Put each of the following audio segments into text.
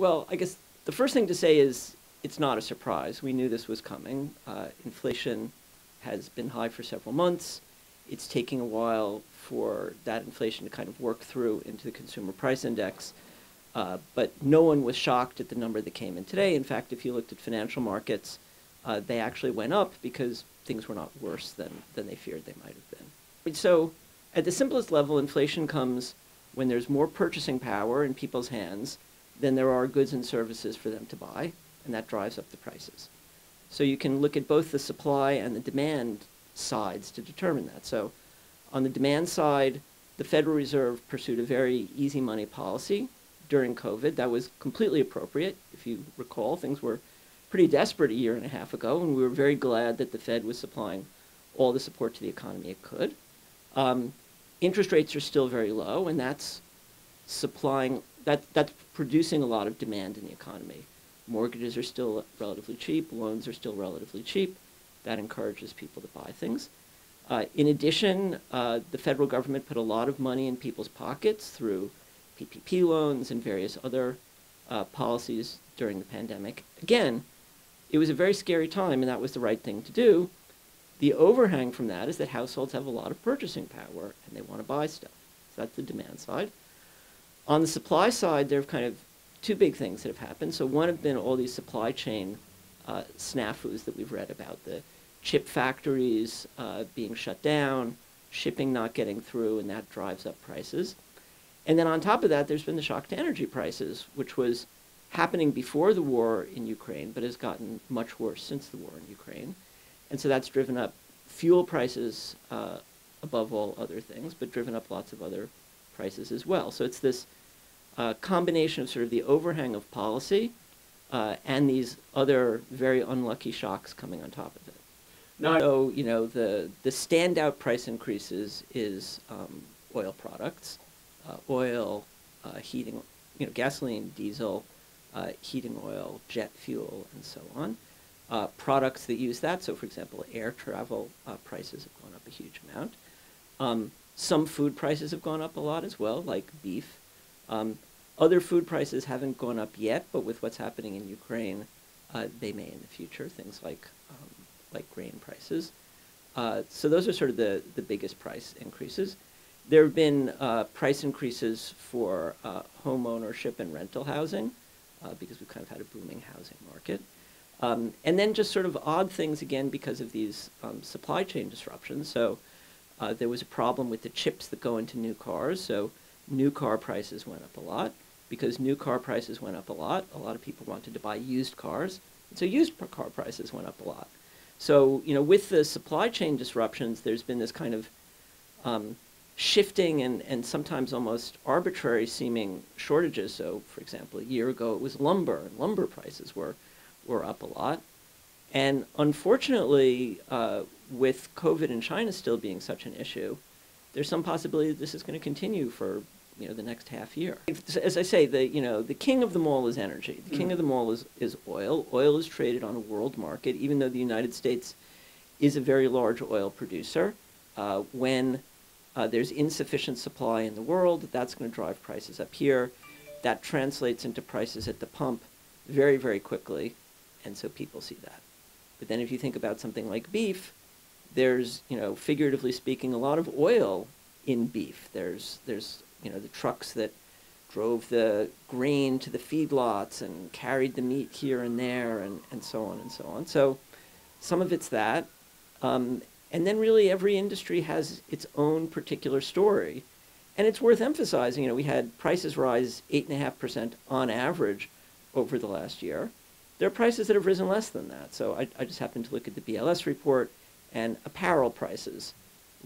Well, I guess the first thing to say is it's not a surprise. We knew this was coming. Uh, inflation has been high for several months. It's taking a while for that inflation to kind of work through into the consumer price index. Uh, but no one was shocked at the number that came in today. In fact, if you looked at financial markets, uh, they actually went up because things were not worse than, than they feared they might have been. So, at the simplest level, inflation comes when there's more purchasing power in people's hands than there are goods and services for them to buy, and that drives up the prices. So, you can look at both the supply and the demand sides to determine that. So, on the demand side, the Federal Reserve pursued a very easy money policy during COVID. That was completely appropriate. If you recall, things were pretty desperate a year and a half ago, and we were very glad that the Fed was supplying all the support to the economy it could. Um, interest rates are still very low, and that's supplying that that's producing a lot of demand in the economy. Mortgages are still relatively cheap, loans are still relatively cheap. That encourages people to buy things. Uh, in addition, uh, the federal government put a lot of money in people's pockets through PPP loans and various other uh, policies during the pandemic. Again, it was a very scary time, and that was the right thing to do. The overhang from that is that households have a lot of purchasing power and they want to buy stuff. So that's the demand side. On the supply side, there are kind of two big things that have happened. So one have been all these supply chain uh, snafus that we've read about the chip factories uh, being shut down, shipping not getting through, and that drives up prices. And then on top of that, there's been the shock to energy prices, which was happening before the war in Ukraine, but has gotten much worse since the war in Ukraine. And so that's driven up fuel prices uh, above all other things, but driven up lots of other prices as well. So it's this uh, combination of sort of the overhang of policy uh, and these other very unlucky shocks coming on top of it. No, so you know the the standout price increases is um, oil products, uh, oil, uh, heating, you know, gasoline, diesel, uh, heating oil, jet fuel, and so on. Uh, products that use that, so for example, air travel uh, prices have gone up a huge amount. Um, some food prices have gone up a lot as well, like beef. Um, other food prices haven't gone up yet, but with what's happening in Ukraine, uh, they may in the future. Things like um, like grain prices. Uh, so those are sort of the the biggest price increases. There have been uh, price increases for home ownership and rental housing uh, because we've kind of had a booming housing market. Um, and then just sort of odd things again because of these um, supply chain disruptions. So uh, there was a problem with the chips that go into new cars. So new car prices went up a lot. Because new car prices went up a lot, a lot of people wanted to buy used cars. So used car prices went up a lot. So, you know, with the supply chain disruptions, there's been this kind of um, shifting and, and sometimes almost arbitrary seeming shortages. So, for example, a year ago it was lumber, and lumber prices were, were up a lot. And unfortunately, uh, with COVID in China still being such an issue, there's some possibility that this is going to continue for you know the next half year. As I say, the you know the king of them all is energy. The king mm-hmm. of them all is, is oil. Oil is traded on a world market, even though the United States is a very large oil producer. Uh, when uh, there's insufficient supply in the world. That's going to drive prices up here. That translates into prices at the pump very, very quickly, and so people see that. But then if you think about something like beef, there's, you know, figuratively speaking, a lot of oil in beef. There's, there's, you know, the trucks that drove the grain to the feedlots and carried the meat here and there and, and so on and so on. So some of it's that. Um, and then really every industry has its own particular story. And it's worth emphasizing, you know, we had prices rise 8.5% on average over the last year. There are prices that have risen less than that. So I, I just happened to look at the BLS report, and apparel prices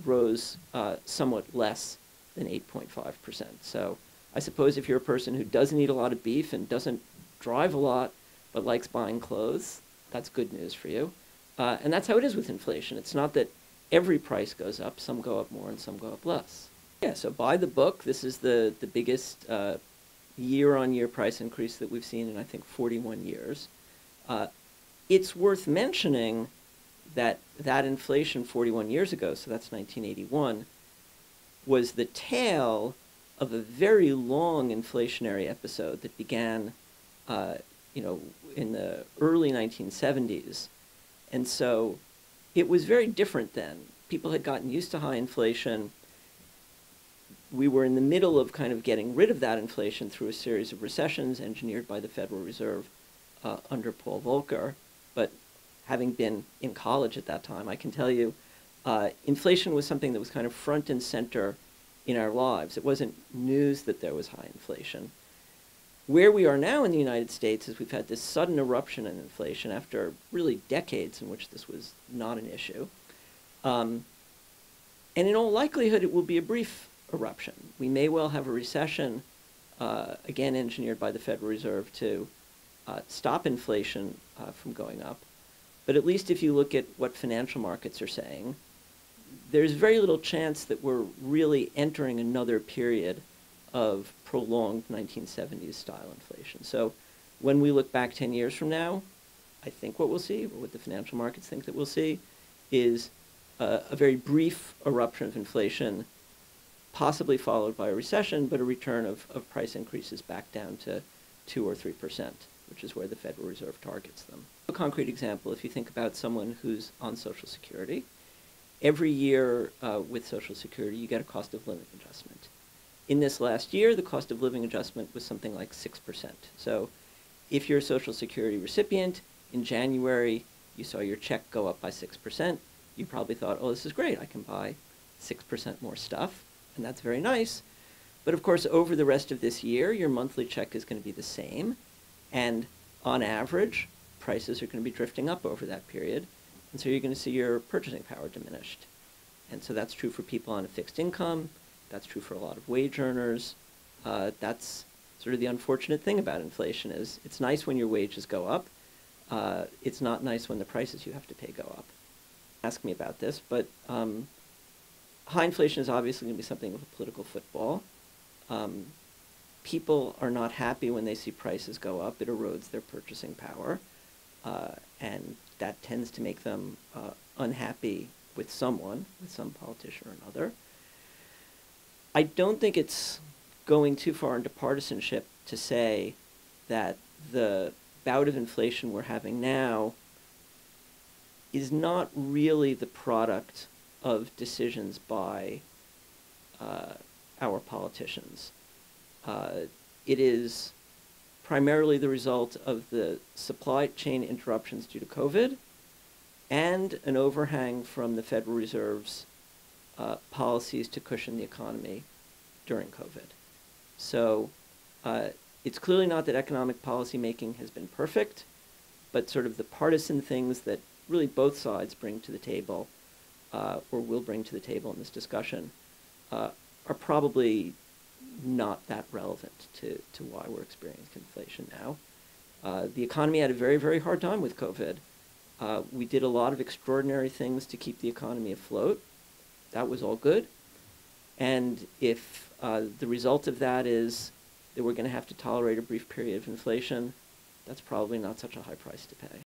rose uh, somewhat less than 8.5%. So I suppose if you're a person who doesn't eat a lot of beef and doesn't drive a lot, but likes buying clothes, that's good news for you. Uh, and that's how it is with inflation. It's not that every price goes up. Some go up more and some go up less. Yeah, so buy the book. This is the, the biggest uh, year-on-year price increase that we've seen in, I think, 41 years. Uh, it's worth mentioning that that inflation 41 years ago, so that's 1981, was the tail of a very long inflationary episode that began uh, you know, in the early 1970s. And so it was very different then. People had gotten used to high inflation. We were in the middle of kind of getting rid of that inflation through a series of recessions engineered by the Federal Reserve uh, under Paul Volcker. Having been in college at that time, I can tell you uh, inflation was something that was kind of front and center in our lives. It wasn't news that there was high inflation. Where we are now in the United States is we've had this sudden eruption in inflation after really decades in which this was not an issue. Um, and in all likelihood, it will be a brief eruption. We may well have a recession, uh, again engineered by the Federal Reserve to uh, stop inflation uh, from going up. But at least if you look at what financial markets are saying, there's very little chance that we're really entering another period of prolonged 1970s style inflation. So when we look back 10 years from now, I think what we'll see, what the financial markets think that we'll see, is a very brief eruption of inflation, possibly followed by a recession, but a return of, of price increases back down to 2 or 3%, which is where the Federal Reserve targets them. A concrete example, if you think about someone who's on Social Security, every year uh, with Social Security, you get a cost of living adjustment. In this last year, the cost of living adjustment was something like 6%. So if you're a Social Security recipient, in January, you saw your check go up by 6%, you probably thought, oh, this is great, I can buy 6% more stuff, and that's very nice. But of course, over the rest of this year, your monthly check is going to be the same, and on average, prices are going to be drifting up over that period, and so you're going to see your purchasing power diminished. And so that's true for people on a fixed income, that's true for a lot of wage earners. Uh, that's sort of the unfortunate thing about inflation is it's nice when your wages go up. Uh, it's not nice when the prices you have to pay go up. Ask me about this, but um, high inflation is obviously going to be something of a political football. Um, people are not happy when they see prices go up. It erodes their purchasing power, uh, and that tends to make them uh, unhappy with someone, with some politician or another. I don't think it's going too far into partisanship to say that the bout of inflation we're having now is not really the product of decisions by uh, our politicians. Uh, it is primarily the result of the supply chain interruptions due to COVID and an overhang from the Federal Reserve's uh, policies to cushion the economy during COVID. So uh, it's clearly not that economic policymaking has been perfect, but sort of the partisan things that really both sides bring to the table uh, or will bring to the table in this discussion uh, are probably not that relevant to, to why we're experiencing inflation now. Uh, the economy had a very, very hard time with COVID. Uh, we did a lot of extraordinary things to keep the economy afloat that was all good. And if uh, the result of that is that we're going to have to tolerate a brief period of inflation, that's probably not such a high price to pay.